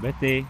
Bete.